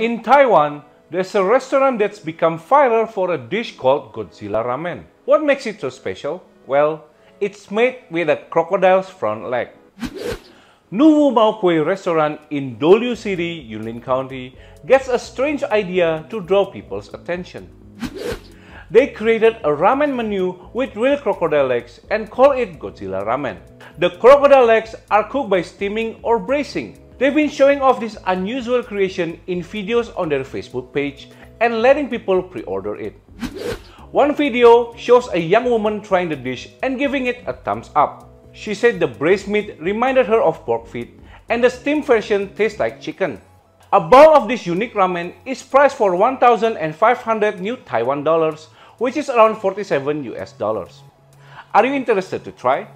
In Taiwan, there's a restaurant that's become viral for a dish called Godzilla Ramen. What makes it so special? Well, it's made with a crocodile's front leg. Nuwu Maokwe restaurant in Douliu City, Yunlin County gets a strange idea to draw people's attention. They created a ramen menu with real crocodile legs and call it Godzilla Ramen. The crocodile legs are cooked by steaming or braising. They've been showing off this unusual creation in videos on their Facebook page and letting people pre-order it. One video shows a young woman trying the dish and giving it a thumbs up. She said the braised meat reminded her of pork feet and the steamed version tastes like chicken. A bowl of this unique ramen is priced for 1,500 new Taiwan dollars, which is around 47 US dollars. Are you interested to try?